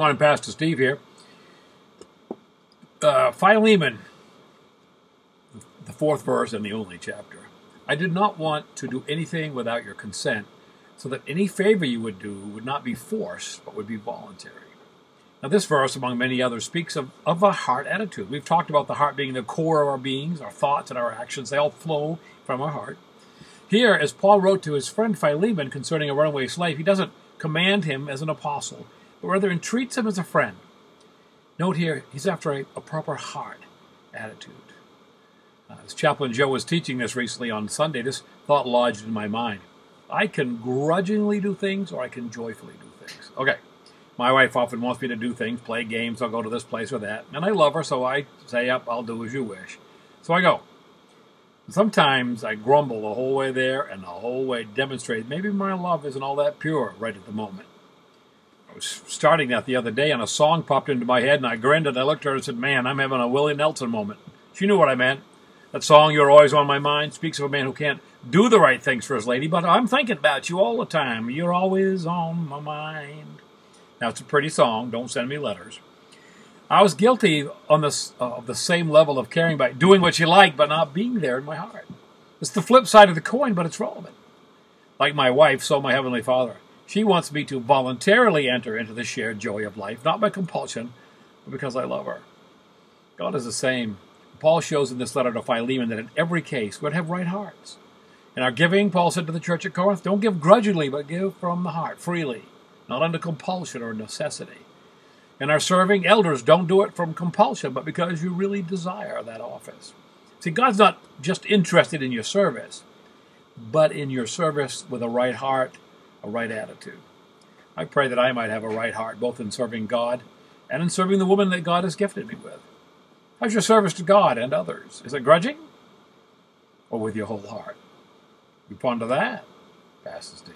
Morning, Pastor Steve here. Uh, Philemon, the fourth verse and the only chapter. I did not want to do anything without your consent, so that any favor you would do would not be forced, but would be voluntary. Now, this verse, among many others, speaks of, of a heart attitude. We've talked about the heart being the core of our beings, our thoughts and our actions. They all flow from our heart. Here, as Paul wrote to his friend Philemon concerning a runaway slave, he doesn't command him as an apostle, but rather entreats him as a friend. Note here, he's after a, a proper heart attitude. Uh, as Chaplain Joe was teaching this recently on Sunday, this thought lodged in my mind. I can grudgingly do things or I can joyfully do things. Okay. My wife often wants me to do things, play games, I'll go to this place or that. And I love her, so I say, Yep, I'll do as you wish. So I go. Sometimes I grumble the whole way there and the whole way demonstrate maybe my love isn't all that pure right at the moment. I was starting that the other day and a song popped into my head and I grinned and I looked at her and said, Man, I'm having a Willie Nelson moment. She knew what I meant. That song, You're Always on My Mind, speaks of a man who can't do the right things for his lady, but I'm thinking about you all the time. You're always on my mind. Now, it's a pretty song. Don't send me letters. I was guilty on this uh, of the same level of caring by doing what you like, but not being there in my heart. It's the flip side of the coin, but it's relevant. Like my wife, so my heavenly Father. She wants me to voluntarily enter into the shared joy of life, not by compulsion, but because I love her. God is the same. Paul shows in this letter to Philemon that in every case we'd have right hearts. In our giving, Paul said to the church at Corinth, don't give grudgingly, but give from the heart, freely, not under compulsion or necessity. In our serving, elders don't do it from compulsion, but because you really desire that office. See, God's not just interested in your service, but in your service with a right heart, a right attitude. I pray that I might have a right heart, both in serving God and in serving the woman that God has gifted me with. How's your service to God and others? Is it grudging or with your whole heart? You ponder that, Pastor Steve.